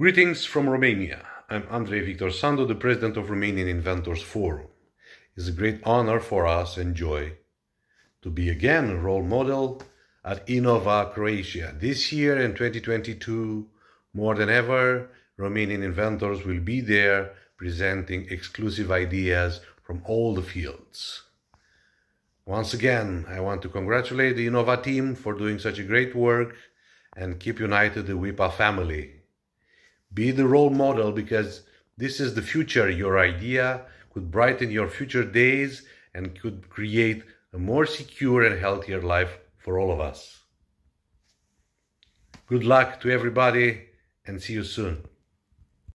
Greetings from Romania. I'm Andrei Victor Sandu, the president of Romanian Inventors Forum. It's a great honor for us and joy to be again a role model at INOVA Croatia. This year in 2022, more than ever, Romanian inventors will be there presenting exclusive ideas from all the fields. Once again, I want to congratulate the INOVA team for doing such a great work and keep united the WIPA family. Be the role model because this is the future. Your idea could brighten your future days and could create a more secure and healthier life for all of us. Good luck to everybody and see you soon.